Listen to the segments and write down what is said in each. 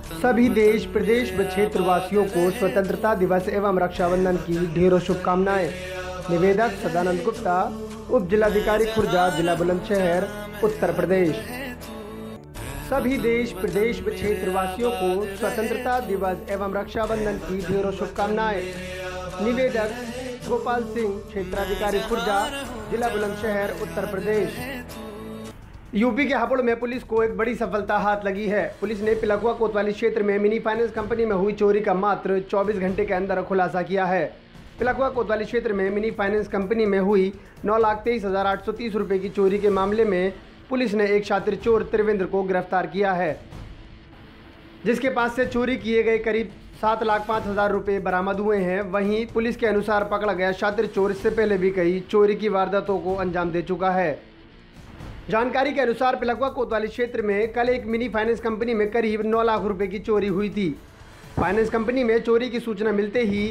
सभी देश, प्रदेश व क्षेत्र वासियों को स्वतंत्रता दिवस एवं रक्षाबंधन की ढेरों शुभकामनाएँ। निवेदक सदानंद गुप्ता, उप जिलाधिकारी खुर्जा, जिला बुलंदशहर, उत्तर प्रदेश। सभी देश, प्रदेश व क्षेत्र वासियों को स्वतंत्रता दिवस एवं रक्षाबंधन की ढेरों शुभकामनाएँ। निवेदक गोपाल सिंह, क्षेत्राधिकारी खुर्जा, जिला बुलंदशहर, उत्तर प्रदेश। यूपी के हापुड़ में पुलिस को एक बड़ी सफलता हाथ लगी है। पुलिस ने पिलकुआ कोतवाली क्षेत्र में मिनी फाइनेंस कंपनी में हुई चोरी का मात्र 24 घंटे के अंदर खुलासा किया है। पिलकुआ कोतवाली क्षेत्र में मिनी फाइनेंस कंपनी में हुई नौ लाख तेईस हज़ार आठ सौ तीस रुपये की चोरी के मामले में पुलिस ने एक छात्र चोर त्रिवेंद्र को गिरफ़्तार किया है, जिसके पास से चोरी किए गए करीब सात लाख पाँच हज़ार रुपये बरामद हुए हैं। वहीं पुलिस के अनुसार पकड़ा गया छात्र चोर इससे पहले भी कई चोरी की वारदातों को अंजाम दे चुका है। जानकारी के अनुसार पिलकुआ कोतवाली क्षेत्र में कल एक मिनी फाइनेंस कंपनी में करीब नौ लाख रुपए की चोरी हुई थी। फाइनेंस कंपनी में चोरी की सूचना मिलते ही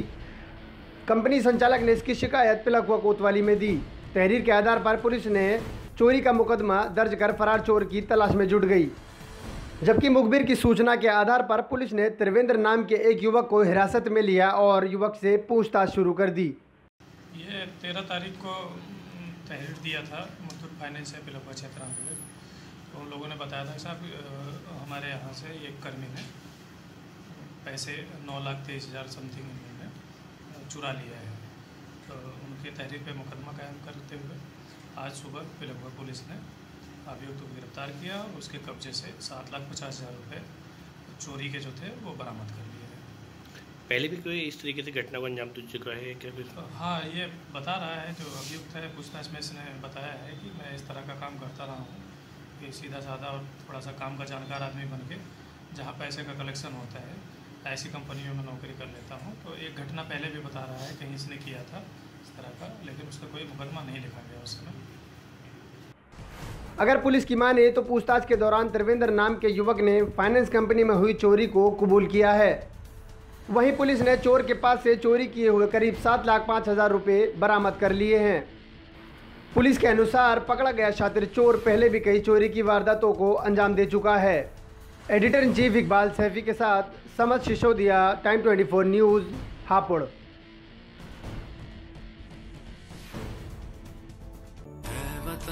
कंपनी संचालक ने इसकी शिकायत पिलकुआ कोतवाली में दी। तहरीर के आधार पर पुलिस ने चोरी का मुकदमा दर्ज कर फरार चोर की तलाश में जुट गई। जबकि मुखबिर की सूचना के आधार पर पुलिस ने त्रिवेंद्र नाम के एक युवक को हिरासत में लिया और युवक से पूछताछ शुरू कर दी। ये तेरह तारीख को तहरीर दिया था मुथूट फाइनेंस है पिलखवा क्षेत्र अंतर्गत तो उन लोगों ने बताया था साहब हमारे यहाँ से एक कर्मी ने पैसे नौ लाख तेईस हज़ार समथिंग उन्होंने चुरा लिया है। तो उनके तहरीर पे मुकदमा कायम करते हुए आज सुबह पिलखवा पुलिस ने अभियुक्त को गिरफ़्तार किया उसके कब्जे से सात लाख पचास हज़ार रुपये चोरी के जो थे, वो बरामद कर पहले भी कोई इस तरीके से घटना को अंजाम दे चुका है क्या फिर? हाँ ये बता रहा है जो अभियुक्त है पूछताछ में इसने बताया है कि मैं इस तरह का काम करता रहा हूँ। कि सीधा साधा और थोड़ा सा काम का जानकार आदमी बन के जहाँ पैसे का कलेक्शन होता है ऐसी कंपनियों में नौकरी कर लेता हूँ। तो एक घटना पहले भी बता रहा है कहीं इसने किया था इस तरह का लेकिन उसका कोई मुकदमा नहीं लिखा गया उस समय। अगर पुलिस की माने तो पूछताछ के दौरान त्रिवेंद्र नाम के युवक ने फाइनेंस कंपनी में हुई चोरी को कबूल किया है। वहीं पुलिस ने चोर के पास से चोरी किए हुए करीब सात लाख पाँच हज़ार रुपये बरामद कर लिए हैं। पुलिस के अनुसार पकड़ा गया छात्र चोर पहले भी कई चोरी की वारदातों को अंजाम दे चुका है। Editor in chief Iqbal Saifi के साथ समझ सिसोदिया, टाइम 24 न्यूज़, हापुड़।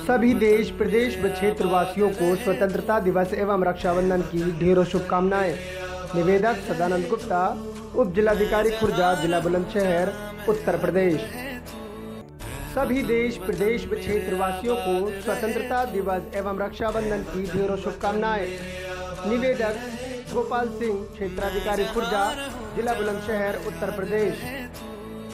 सभी देश, प्रदेश व क्षेत्रवासियों को स्वतंत्रता दिवस एवं रक्षाबंधन की ढेरों शुभकामनाएँ। निवेदक सदानंद गुप्ता, उप जिलाधिकारी खुर्जा जिला बुलंदशहर, उत्तर प्रदेश। सभी देश, प्रदेश व क्षेत्र वासियों को स्वतंत्रता दिवस एवं रक्षाबंधन की ढेरों शुभकामनाएँ। निवेदक गोपाल सिंह, क्षेत्राधिकारी खुर्जा, जिला बुलंदशहर, उत्तर प्रदेश।